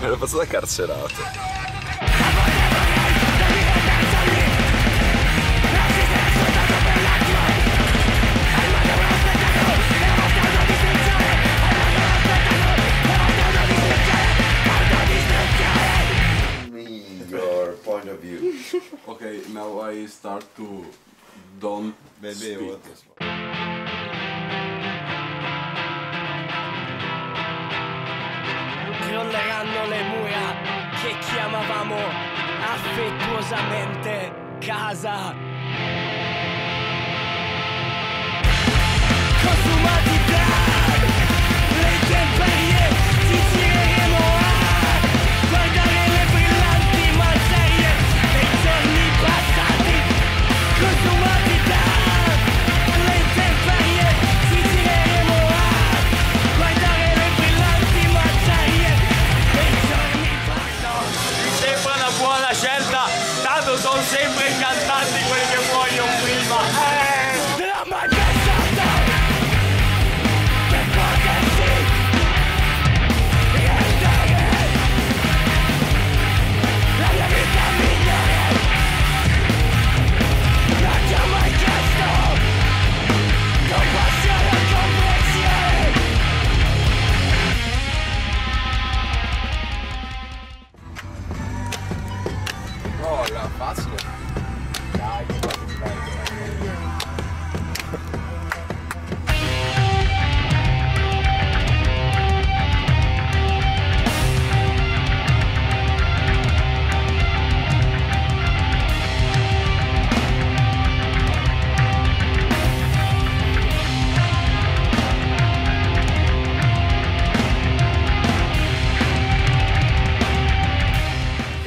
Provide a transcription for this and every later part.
le faccio da carcerato. Your point of view. Okay, now I start to don't Maybe speak. Affettuosamente casa. Consumati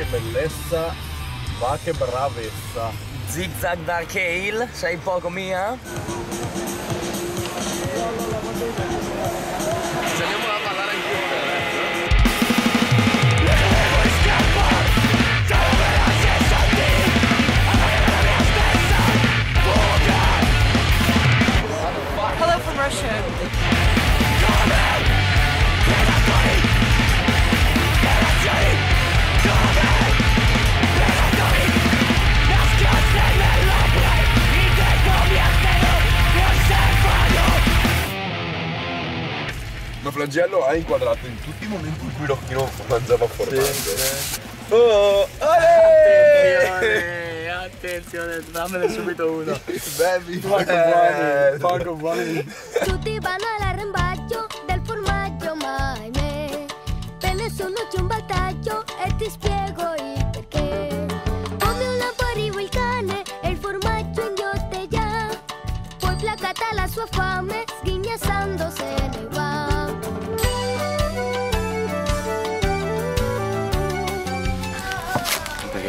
bellezza, va che bravezza. Zigzag Dark Ale, sei poco mia? Flagello ha inquadrato in tutti i momenti in cui Rocchino mangiava formaggio. Oh, ale! Attenzione, dammene subito uno. Bevi! Poco buoni, buoni. Tutti vanno all'arrembaggio del formaggio, ma ahimè, per nessuno c'è un battaggio e ti spiego il perché. Come un lampo arriva il cane e il formaggio inghiottella, poi placata la sua fame, sghignazzando se ne va.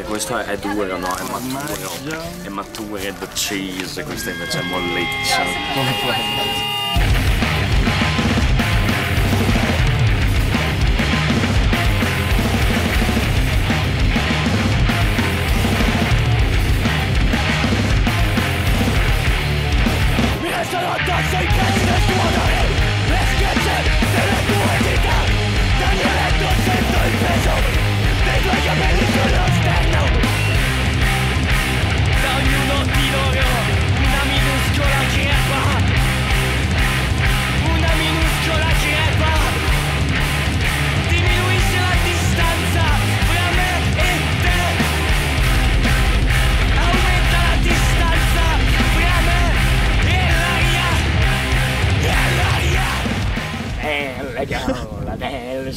Perché questo è duro, no? È maturo. È matured cheese, questo invece è molliccia.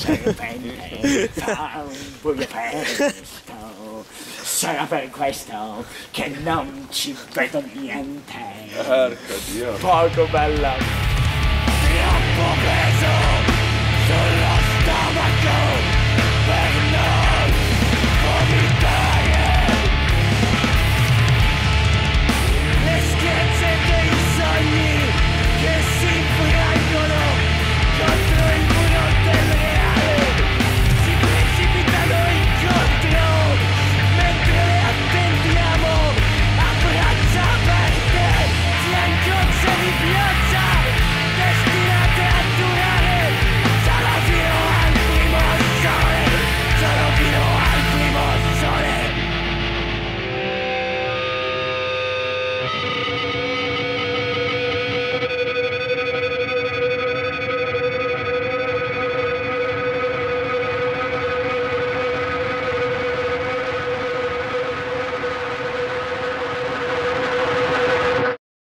serpentesto, buiepesto, sarà per questo che non ci vedo niente. Porco Dio. Poco bella. Troppo preso.